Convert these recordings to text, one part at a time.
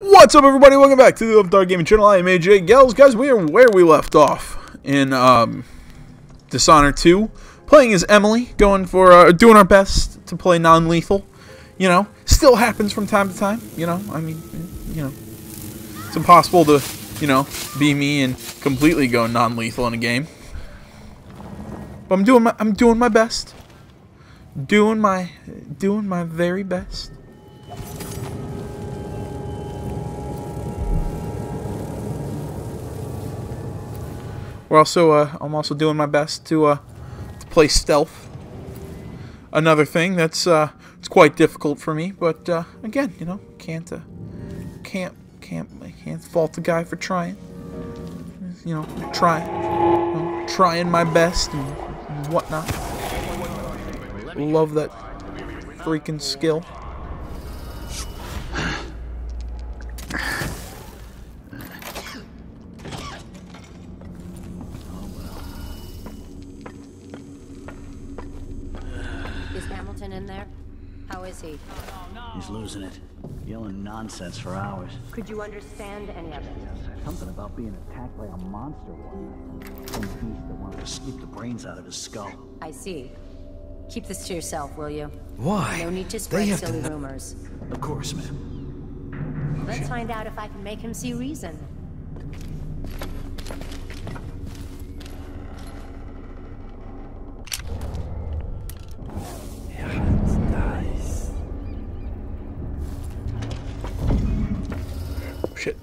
What's up, everybody? Welcome back to the Dark Gaming Channel. I am AJ Gels. Guys, we are where we left off in um, Dishonored 2, playing as Emily, going for uh, doing our best to play non-lethal. You know, still happens from time to time. You know, I mean, you know, it's impossible to, you know, be me and completely go non-lethal in a game. But I'm doing my I'm doing my best. Doing my doing my very best. We're also, uh, I'm also doing my best to, uh, to play stealth. Another thing that's, uh, it's quite difficult for me, but, uh, again, you know, can't, uh, can't, can't, I can't fault the guy for trying. You know, try, you know, trying my best and whatnot. Love that freaking skill. Is Hamilton in there? How is he? He's losing it. Yelling nonsense for hours. Could you understand any of it? Something about being attacked by a monster one night. Some beast that wanted to scoop the brains out of his skull. I see. Keep this to yourself, will you? Why? No need to They spread have to silly rumors. Of course, ma'am. Let's find out if I can make him see reason. Shit.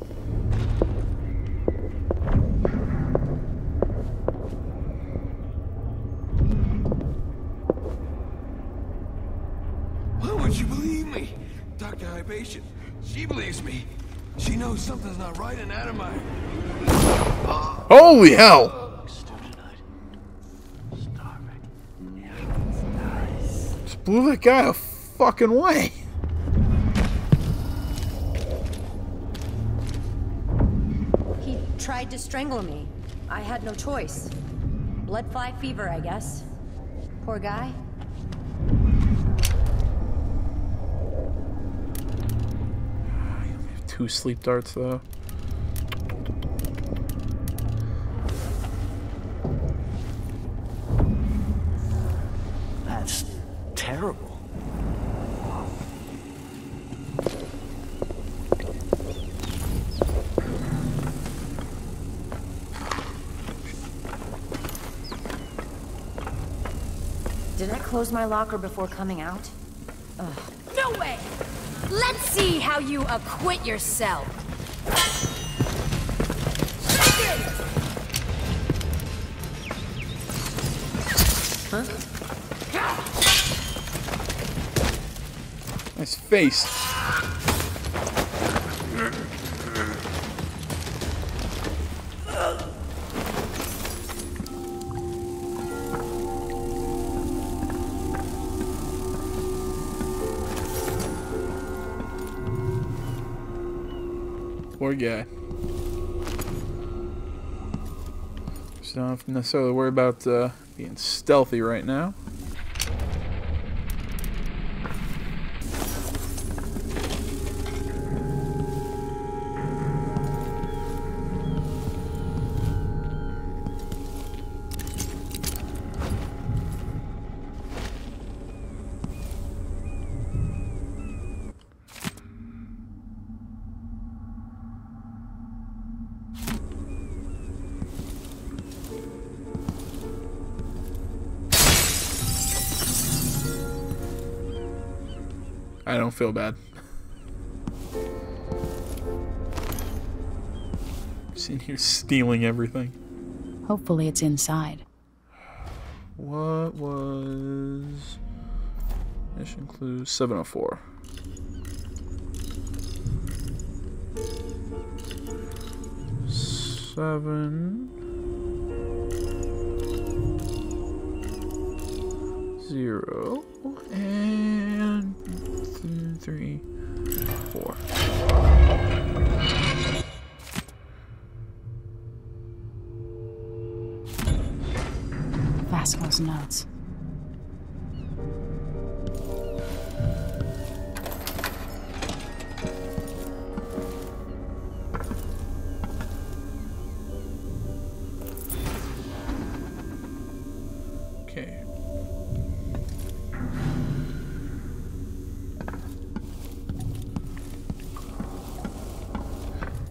Why would you believe me? Dr. Hypatia, she believes me. She knows something's not right in Addermire. Holy hell! Stew tonight. Starving. Just blew that guy a fucking way. Tried to strangle me. I had no choice. Bloodfly fever, I guess. Poor guy. Two sleep darts though. That's terrible. Did close my locker before coming out? No way! Let's see how you acquit yourself. Huh? Nice face. Poor guy. So don't have to necessarily worry about uh, being stealthy right now. I don't feel bad. Sitting here stealing everything. Hopefully it's inside. What was mission clue 704? Seven zero and three four. Vasco's notes.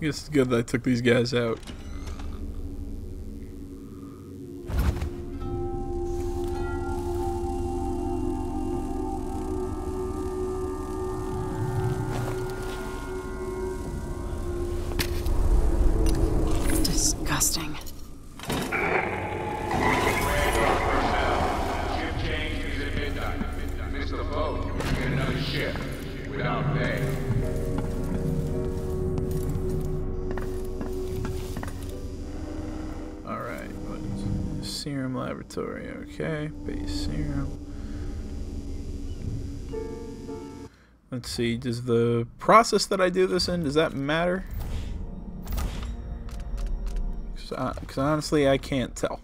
It's good that I took these guys out. Okay. Base serum. Let's see, does the process that I do this in, does that matter? Because honestly, I can't tell.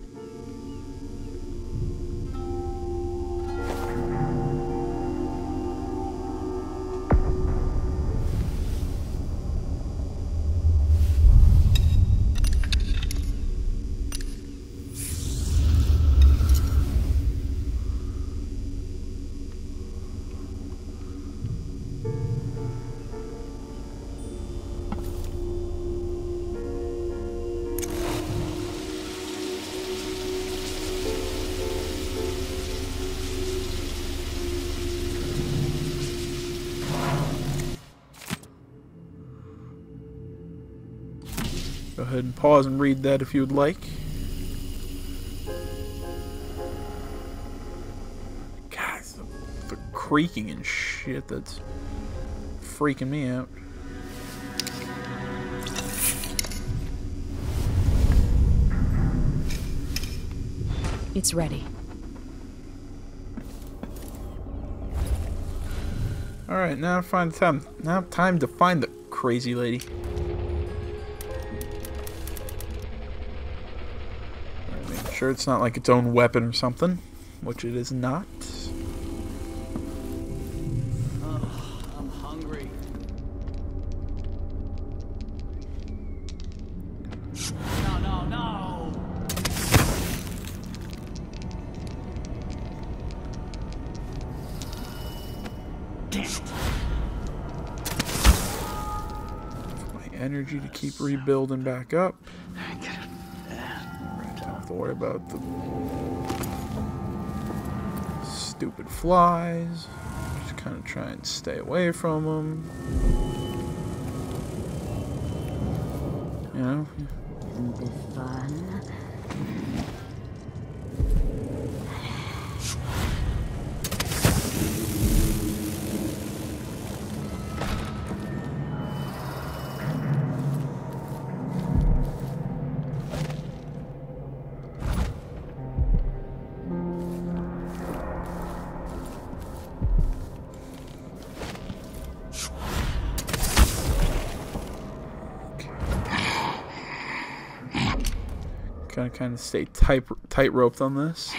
Go ahead and pause and read that if you would like. God, the, the creaking and shit that's freaking me out. It's ready. Alright, now find time. Now time to find the crazy lady. Sure it's not like its own weapon or something, which it is not. I'm hungry. No, no, no! Damn. My energy to keep rebuilding back up. To worry about the stupid flies. Just kind of try and stay away from them. You know, Gotta kind of stay tight tight roped on this.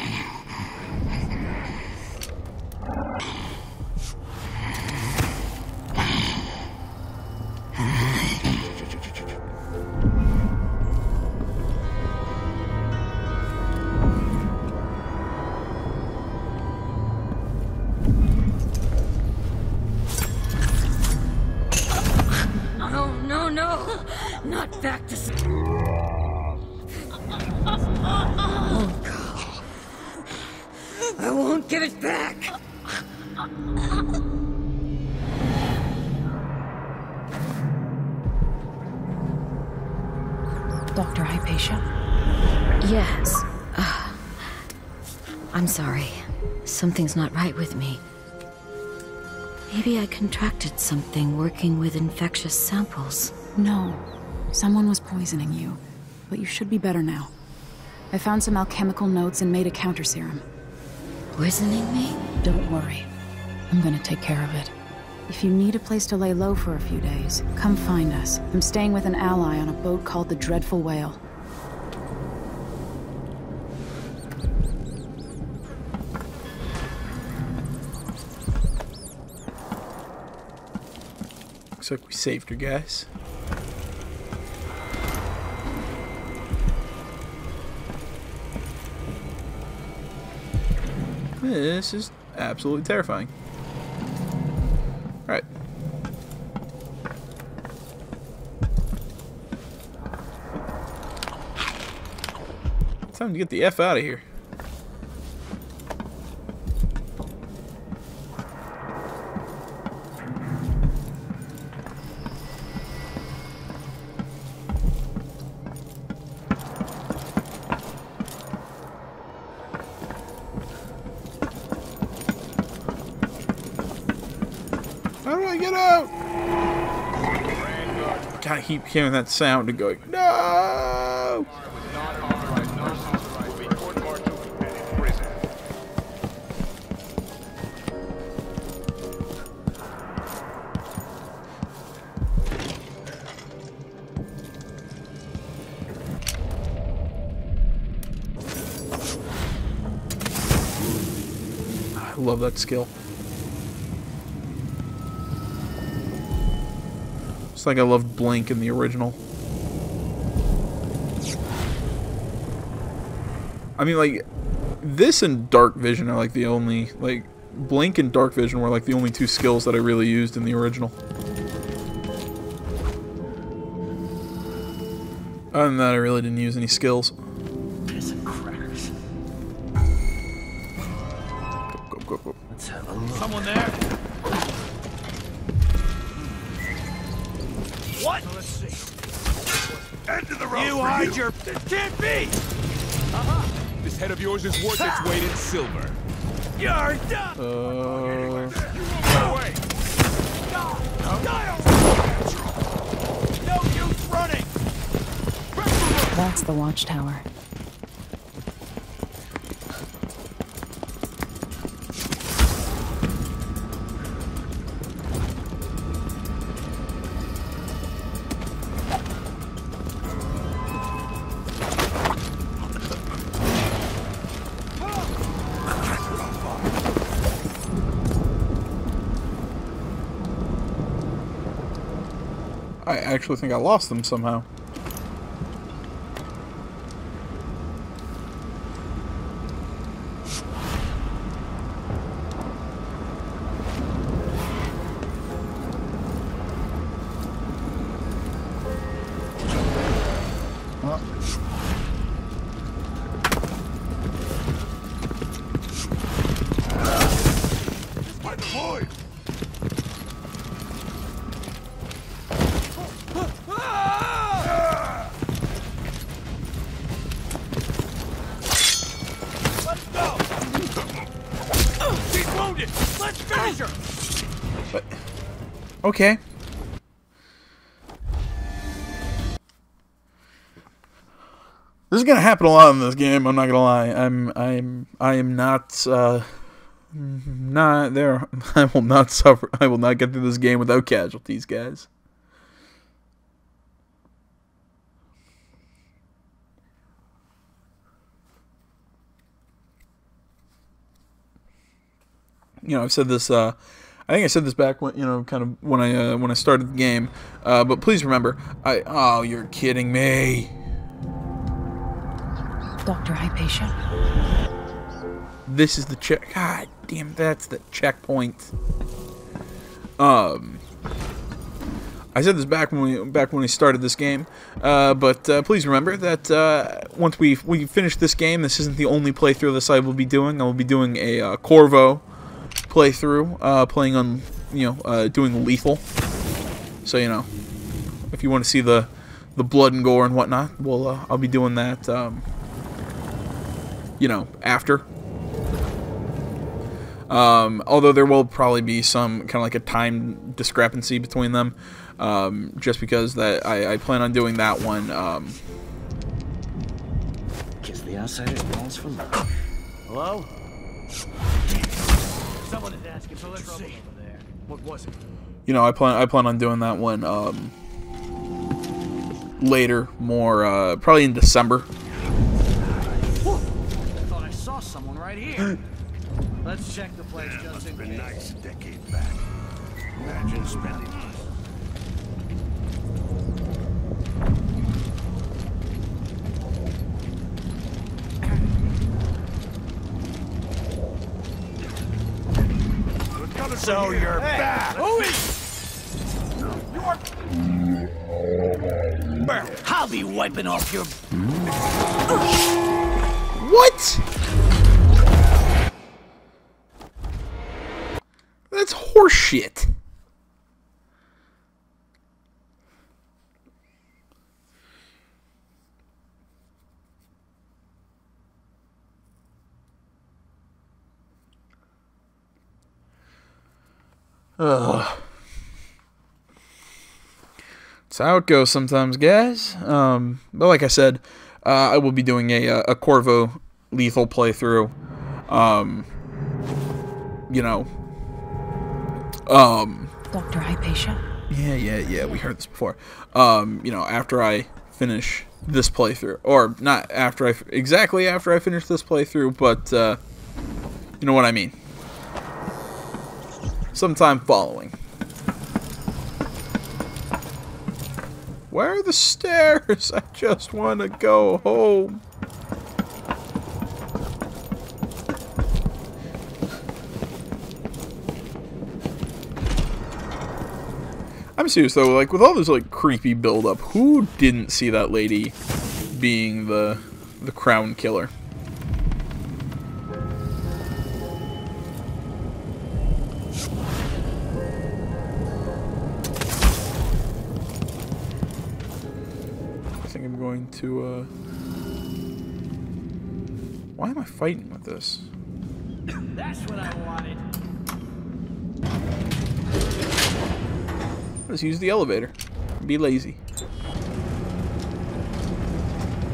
Dr. Hypatia? Yes. Ugh. I'm sorry. Something's not right with me. Maybe I contracted something working with infectious samples. No. Someone was poisoning you. But you should be better now. I found some alchemical notes and made a counter serum. Poisoning me? Don't worry. I'm gonna take care of it. If you need a place to lay low for a few days, come find us. I'm staying with an ally on a boat called the Dreadful Wale. Looks like we saved her, guys. This is absolutely terrifying. Alright. Time to get the F out of here. How do I get out? God, I keep hearing that sound and going, no! Love that skill. It's like I loved Blink in the original. I mean, like, this and Dark Vision are like the only, like, Blink and Dark Vision were like the only two skills that I really used in the original. Other than that, I really didn't use any skills. What? let's see. End of the road You for hide your. This can't be! This head of yours is worth its weight in silver. You're done! Uh, Get away! No use running! That's the watchtower. Actually think I lost them somehow. Okay. This is gonna happen a lot in this game. I'm not gonna lie. I'm I'm I am not uh, not there. I will not suffer. I will not get through this game without casualties, guys. you know, I've said this. Uh, I think I said this back when you know, kind of when I uh, when I started the game. Uh, but please remember, I oh, you're kidding me. Dr. Hypatia. This is the check. God damn, that's the checkpoint. Um, I said this back when we back when we started this game. Uh, but uh, please remember that uh, once we we finish this game, this isn't the only playthrough this I will be doing. I will be doing a uh, Corvo playthrough, uh, playing on you know uh, doing lethal. So you know, if you want to see the the blood and gore and whatnot, well, uh, I'll be doing that. Um, you know, after. Um, although there will probably be some kind of like a time discrepancy between them, um, just because that I, I plan on doing that one. Um, Kiss the outsider's balls for love. Hello? Someone is asking for trouble over there. What was it? you know, I plan I plan on doing that one um, later, more uh, probably in December. I thought I saw someone right here. Let's check the place just in case. nice decade back. Imagine spending So you're back. Who is? You are. I'll be wiping off your. What? That's horseshit. Ugh. That's how it goes sometimes, guys. Um, but like I said, uh, I will be doing a, a Corvo lethal playthrough. Um, you know, um, Dr. Hypatia? yeah, yeah, yeah. We heard this before. Um, you know, after I finish this playthrough, or not after I exactly after I finish this playthrough, but uh, you know what I mean. Sometime following. Where are the stairs? I just want to go home. I'm serious though, like with all this like creepy build up, who didn't see that lady being the the crown killer? Think I'm going to uh Why am I fighting with this? That's what I wanted. Let's use the elevator. Be lazy.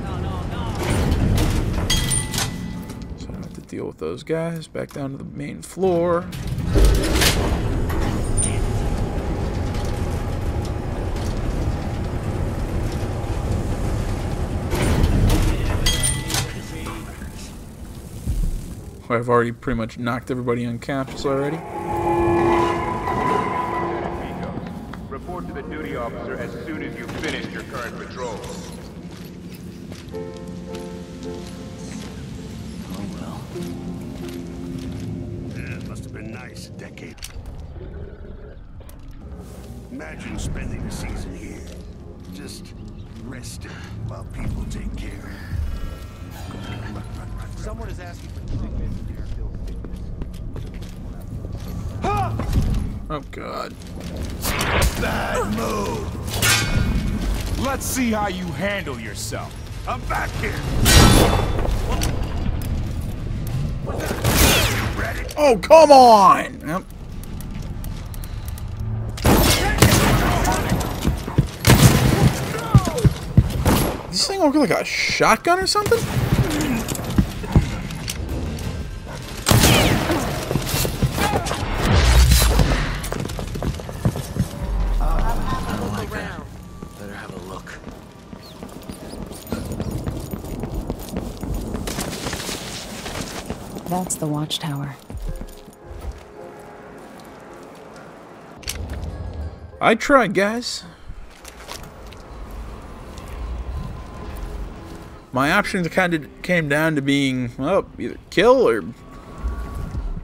No, no, no. So I have to deal with those guys. Back down to the main floor. I've already pretty much knocked everybody unconscious already. Amigos. Report to the duty officer as soon as you've finished your current patrol. Oh, yeah, it must have been nice a decade. Imagine spending a season here. Just resting while people take care. Someone is asking for Oh god. Bad move! Let's see how you handle yourself. I'm back here! Oh, come on! Yep. This thing look like a shotgun or something? That's the watchtower. I tried, guys. My options kind of came down to being, well, either kill or,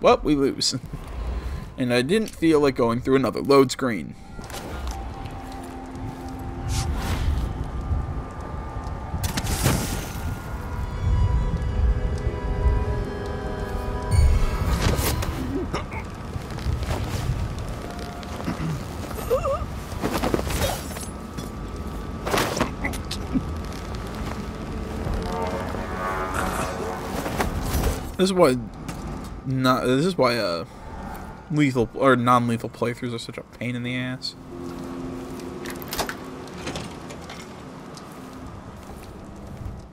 well, we lose. And I didn't feel like going through another load screen. This is why not this is why uh lethal or non-lethal playthroughs are such a pain in the ass.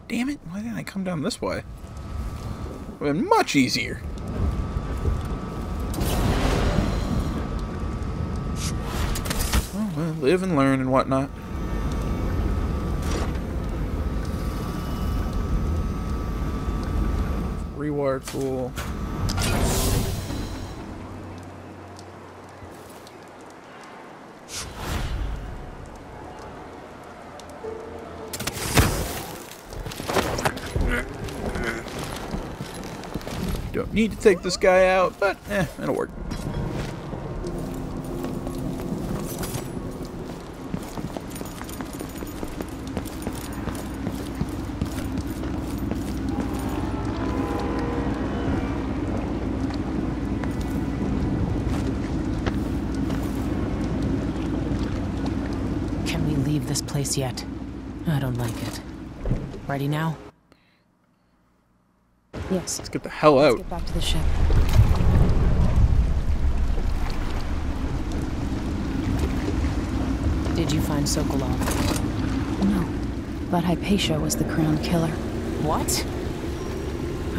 Damn it, why didn't I come down this way? Would been much easier. Oh, well, live and learn and whatnot. Rewire tool. Don't need to take this guy out, but eh, it'll work. This yet. I don't like it. Ready now? Yes. Let's get the hell Let's out. get back to the ship. Did you find Sokolov? No. But Hypatia was the crown killer. What?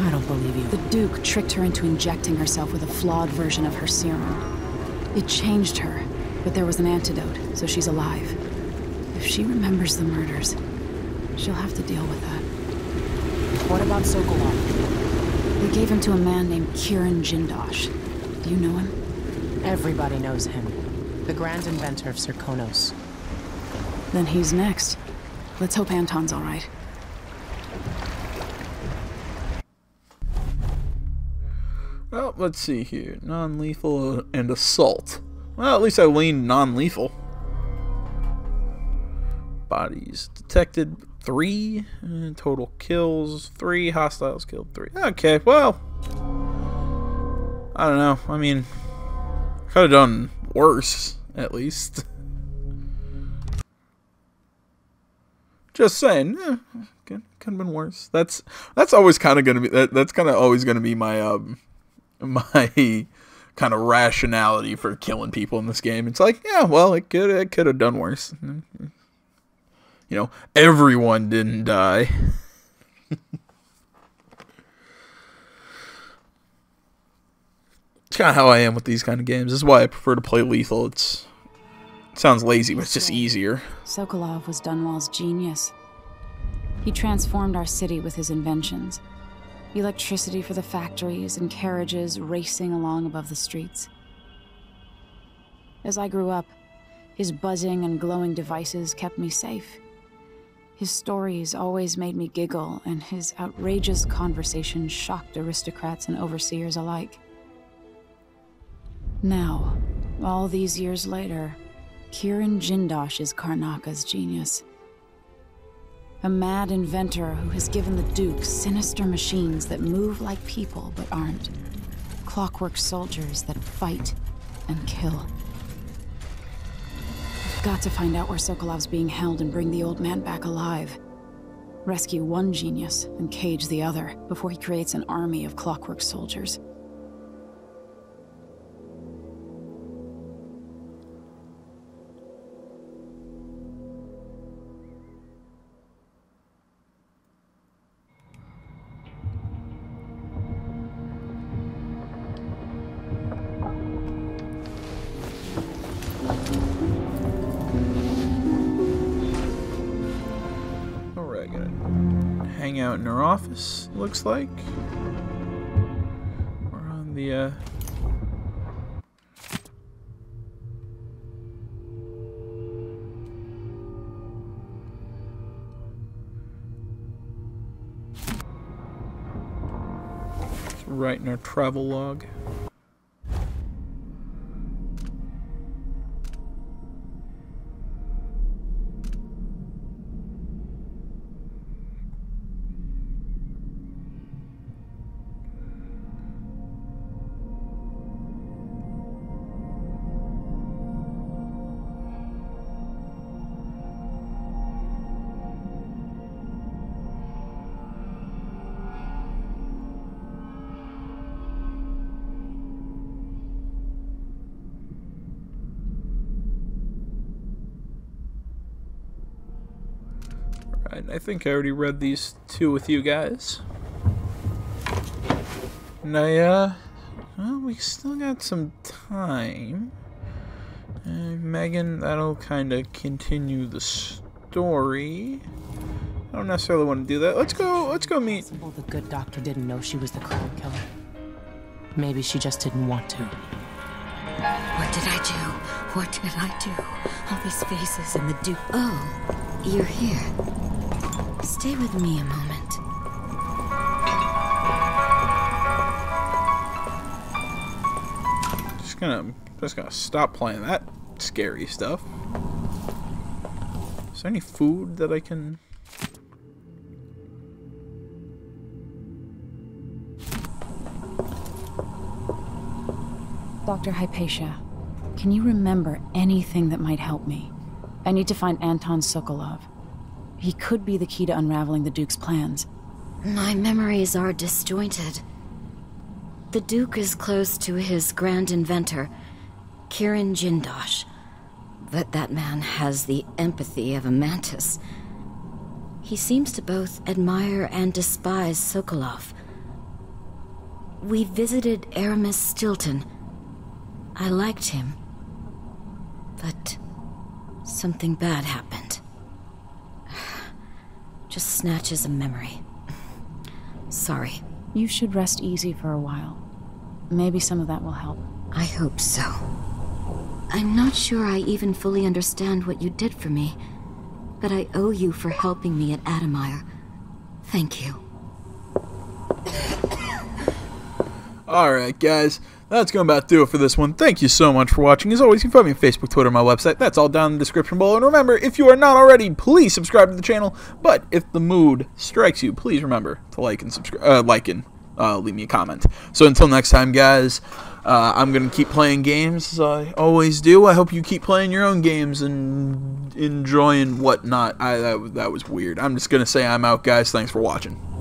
I don't believe you. The Duke tricked her into injecting herself with a flawed version of her serum. It changed her, but there was an antidote, so she's alive. If she remembers the murders, she'll have to deal with that. What about Sokolov? They gave him to a man named Kirin Jindosh. Do you know him? Everybody knows him. The grand inventor of Karnaca. Then he's next. Let's hope Anton's all right. Well, let's see here. Non-lethal and assault. Well, at least I leaned non-lethal. Bodies detected three. Total kills three. Hostiles killed three. Okay, well. I don't know. I mean, could have done worse, at least. Just saying. Eh, could could have been worse. That's that's always kind of gonna be that, that's kind of always gonna be my um my kind of rationality for killing people in this game. It's like, yeah, well, it could it could have done worse. You know, everyone didn't die. it's kind of how I am with these kind of games. This is why I prefer to play lethal. It's it sounds lazy, but it's just easier. Sokolov was Dunwall's genius. He transformed our city with his inventions. Electricity for the factories and carriages racing along above the streets. As I grew up, his buzzing and glowing devices kept me safe. His stories always made me giggle, and his outrageous conversations shocked aristocrats and overseers alike. Now, all these years later, Kirin Jindosh is Karnaca's genius. A mad inventor who has given the Duke sinister machines that move like people but aren't. Clockwork soldiers that fight and kill. We've got to find out where Sokolov's being held and bring the old man back alive. Rescue one genius and cage the other before he creates an army of clockwork soldiers. Hang out office, looks like. We're on the, uh... Writing our travel log. Right, I think I already read these two with you guys. And I, uh, well, we still got some time. Uh, Meagan, that'll kind of continue the story. I don't necessarily want to do that. Let's go, let's go meet. Possible the good doctor didn't know she was the crown killer. Maybe she just didn't want to. What did I do? What did I do? All these faces and the Duke. Oh, you're here. Stay with me a moment. Just gonna, just gonna stop playing that scary stuff. Is there any food that I can? Dr. Hypatia, can you remember anything that might help me? I need to find Anton Sokolov. He could be the key to unraveling the Duke's plans. My memories are disjointed. The Duke is close to his grand inventor, Kirin Jindosh. But that man has the empathy of a mantis. He seems to both admire and despise Sokolov. We visited Aramis Stilton. I liked him. But something bad happened. Just snatches of memory. Sorry. You should rest easy for a while. Maybe some of that will help. I hope so. I'm not sure I even fully understand what you did for me, but I owe you for helping me at Addermire. Thank you. Alright, guys. That's going to about do it for this one. Thank you so much for watching. As always, you can find me on Facebook, Twitter, my website. That's all down in the description below. And remember, if you are not already, please subscribe to the channel. But if the mood strikes you, please remember to like and subscribe, uh, like and uh, leave me a comment. So until next time, guys, uh, I'm going to keep playing games as I always do. I hope you keep playing your own games and enjoying whatnot. I, that, that was weird. I'm just going to say I'm out, guys. Thanks for watching.